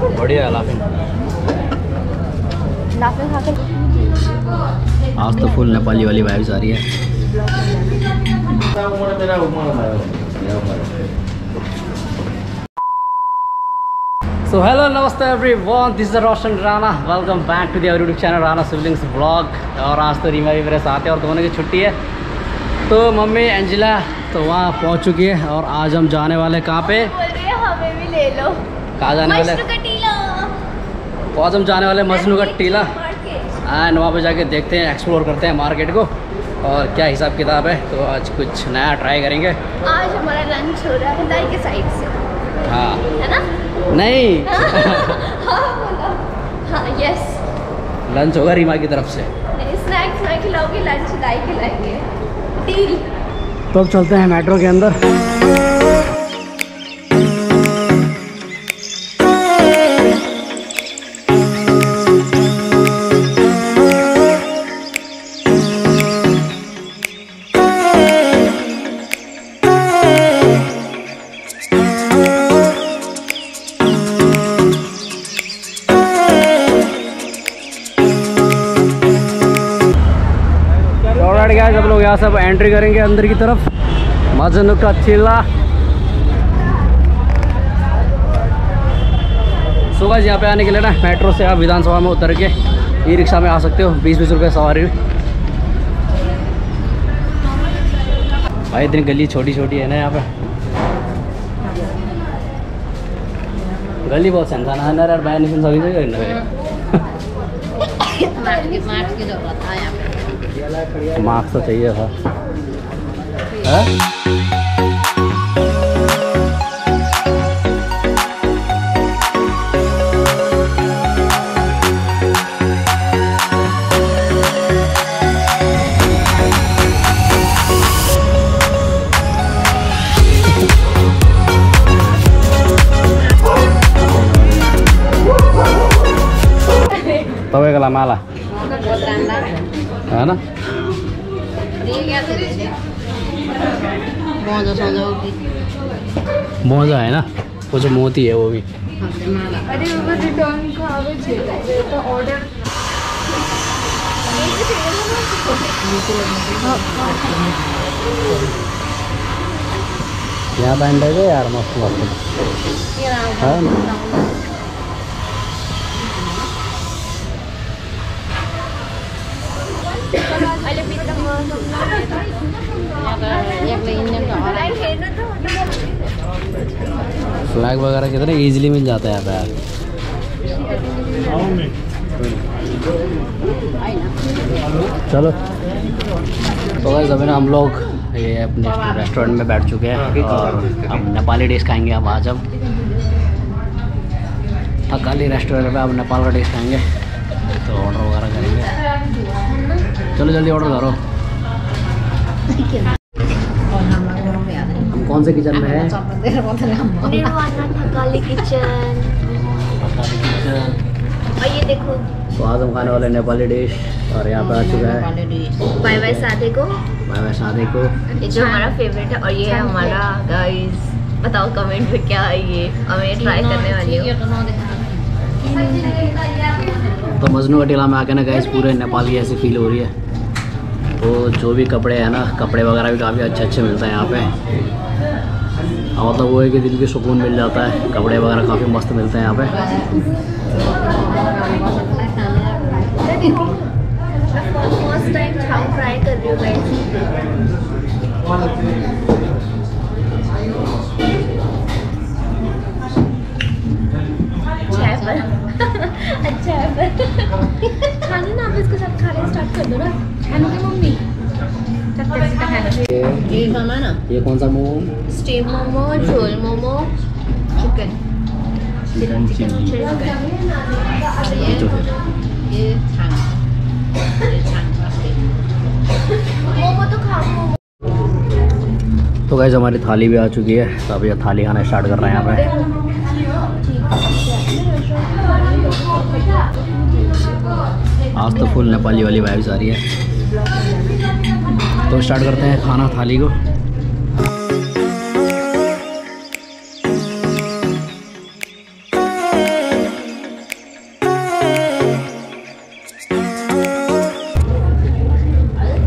बढ़िया है laughing laughing आज तो फुल नेपाली वाली वाइब्स आ रही है। सो हेलो नमस्ते everyone this is Roshan Rana welcome back to the YouTube channel Rana siblings blog और आज तो रीमा भी मेरे साथ है और दोनों की छुट्टी है। तो मम्मी एंजिला तो वहाँ पहुँच चुकी है और आज हम जाने वाले कहाँ पे? बोल रही है हमें भी ले लो। कहाँ जाने वाले तो आज हम जाने वाले मजनू का टीला। एंड वहाँ पे जाके देखते हैं एक्सप्लोर करते हैं मार्केट को। और क्या हिसाब किताब है तो आज कुछ नया ट्राई करेंगे। आज हमारा लंच हो रहा है दाई के साइड से। हाँ। है ना? नहीं। हाँ हाँ यस लंच होगा रीमा की तरफ़ से। स्नैक्स मैं खिलाऊँगी लंच दाई खिलाएँगे डील तो अब चलते हैं मेट्रो के अंदर। यहाँ सब एंट्री करेंगे अंदर की तरफ़। मजनू का चिल्ला सो गाइस यहाँ पे आने के लिए ना मेट्रो से आप विधानसभा में उतर के ई रिक्शा में आ सकते हो बीस बीस रुपये सवारी भाई, इतनी गली छोटी छोटी है ना यहाँ पे। गली बहुत सनसान है ना यार बाहर निकल सभी से मार्क्स तो चाहिए था हैं? तपाईँको माला है ना? मोजा है ना? जो मोती है वो भी। अरे वो रिटर्न का आवे छे तो ऑर्डर यहाँ बैंड है यार? मस्त मस्त। है? फ्लैग वगैरह कितने इजीली मिल जाता है यहाँ पे चलो। तो गाइस अभी ना हम लोग ये अपने रेस्टोरेंट में बैठ चुके हैं और अब नेपाली डिश खाएँगे अब आज हम। अकाली रेस्टोरेंट में अब नेपाल का डिश खाएँगे। तो ऑर्डर वगैरह करेंगे। चलो जल्दी ऑर्डर करो। हम कौन से किचन में हैं? निर्वाणा थकाली किचन और ये देखो तो आज हम खाने वाले नेपाली डिश और यहाँ पे आ चुका है। बाय बाय सादे को। मैं मैं शादी को। ये जो हमारा फेवरेट है और ये है हमारा गाइस बताओ कमेंट में क्या है ये। हमें ट्राई करने वाली हूँ। तो मजनू अटीला में आके ना गैस पूरे नेपाल की ऐसी फील हो रही है। तो जो भी कपड़े हैं ना, कपड़े वगैरह भी काफ़ी अच्छे अच्छे मिलते हैं यहाँ पे। और मतलब वो है कि दिल की सुकून मिल जाता है। कपड़े वगैरह काफ़ी मस्त मिलते हैं यहाँ पे। अच्छा है अच्छा खाने ना आप इसके साथ खाने स्टार्ट कर दो ना। खाना ये ये कौन सा मोमो? स्टीम मोमो झोल मोमो चिकन। चिकन चिली ये तो मोमो। तो खाओ तो गैस हमारी थाली भी आ चुकी है। तो अभी थाली खाना स्टार्ट कर रहे हैं यहाँ पे। आज तो फुल नेपाली वाली वाइब्स आ रही है। तो स्टार्ट करते हैं खाना थाली को।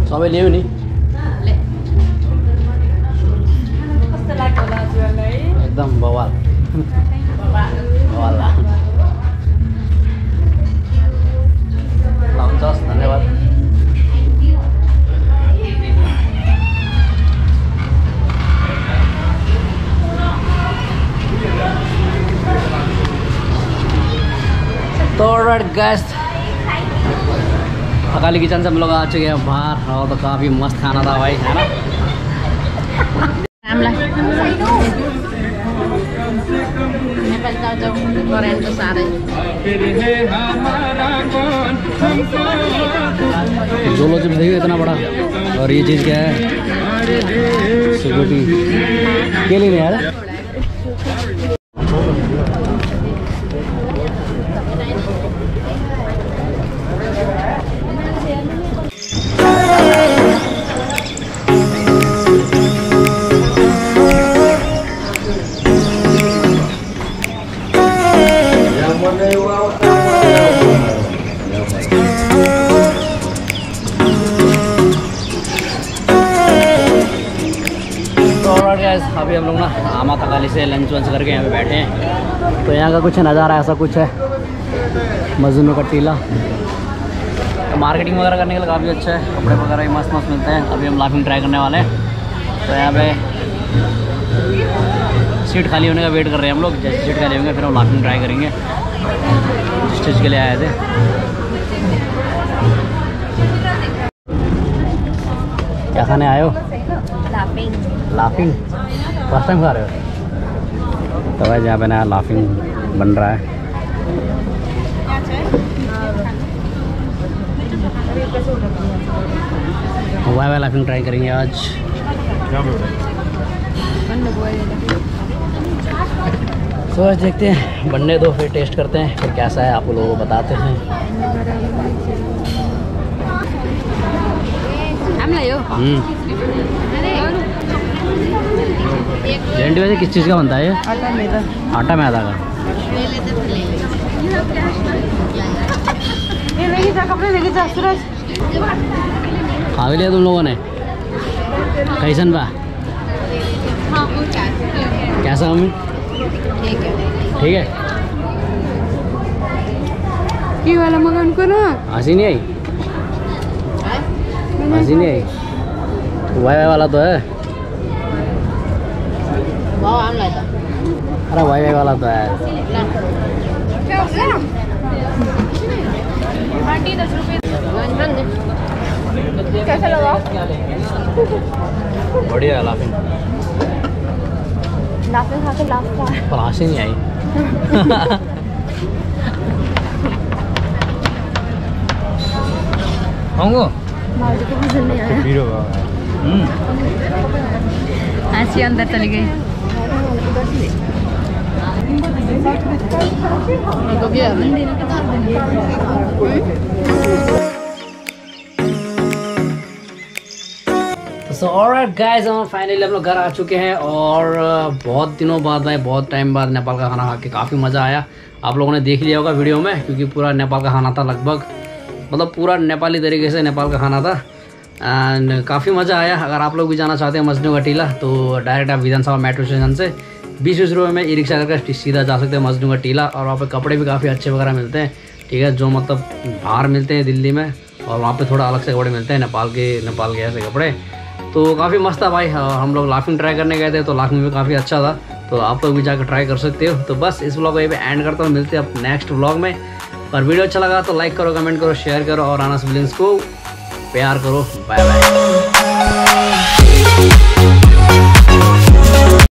सब ल्यायो हाँ, एकदम बवाल। बवाल। गैस अकाली किचन से हम लोग आ चुके हैं बाहर। और तो काफ़ी मस्त खाना था भाई है ना? करेन्ट त साह्रै जोलो चिप्स देखिए इतना बड़ा और ये चीज़ क्या है? सिक्योरिटी के लिए यार अभी हम लोग ना आमा तकाली से लंच वंच करके यहाँ पे बैठे हैं। तो यहाँ का कुछ नज़ारा ऐसा कुछ है। मजनू का टीला तो मार्केटिंग वगैरह करने के लिए काफ़ी अच्छा है। कपड़े वगैरह भी मस्त मस्त मिलते हैं। अभी हम लाफिंग ट्राई करने वाले हैं। तो यहाँ पे सीट खाली होने का वेट कर रहे हैं हम लोग। जैसे सीट खाली होंगे, फिर हम लाफिंग ट्राई करेंगे। जिस चीज़ के लिए आए थे। क्या खाने आए हो? लाफिङ लाफिंग? फ़र्स्ट टाइम खा रहे हो? तो भाई यहाँ पे नया लाफिंग बन रहा है। वाई वाई लाफिंग ट्राई करेंगे आज। तो आज देखते हैं। बनने दो फिर टेस्ट करते हैं। फिर कैसा है आप लोगों को बताते हैं। हामीलाई हम्म। जेंटी वैसे किस चीज़ का बनता है ये? आटा मैदा। का। खा भी लिया तुम लोगों ने? कैसन बा कैसा मम्मी? ठीक है। के वाला मगाउनुको न। हँसी नहीं आई? हँसी नहीं आई? वाई वाई वाला तो है। त अरे वाई वाई वाला तो है। कैसा लगा? बढ़िया है लाफिंग लाफिङ खाएको लाफा पर हँसी नहीं आई खाऊँगा माउजीको बुझ्नु नै आयो हम्म हाँसी अंदर चली गई सो और गाइस हम फाइनली हम लोग घर आ चुके हैं और बहुत दिनों बाद भाई बहुत टाइम बाद नेपाल का खाना खा के काफ़ी मज़ा आया। आप लोगों ने देख लिया होगा वीडियो में, क्योंकि पूरा नेपाल का खाना था लगभग। मतलब पूरा नेपाली तरीके से नेपाल का खाना था। एंड काफ़ी मज़ा आया। अगर आप लोग भी जाना चाहते हैं मजनू का टीला तो डायरेक्ट आप विधानसभा मेट्रो स्टेशन से बीस बीस रुपये में ई रिक्शा करके सीधा जा सकते हैं मजनू का टीला और वहाँ पर कपड़े भी काफ़ी अच्छे वगैरह मिलते हैं। ठीक है, जो मतलब बाहर मिलते हैं दिल्ली में और वहाँ पे थोड़ा अलग से कपड़े मिलते हैं, नेपाल के नेपाल के ऐसे कपड़े। तो काफ़ी मस्त था भाई। हाँ, हम लोग लाफिंग ट्राई करने गए थे तो लाफिंग भी काफ़ी अच्छा था। तो आप लोग भी जाकर ट्राई कर सकते हो। तो बस इस ब्लॉग को यहीं पे एंड करता हूँ। मिलते हैं अब नेक्स्ट ब्लॉग में। और वीडियो अच्छा लगा तो लाइक करो कमेंट करो शेयर करो और आना सिबलिंग्स को प्यार करो। Bye bye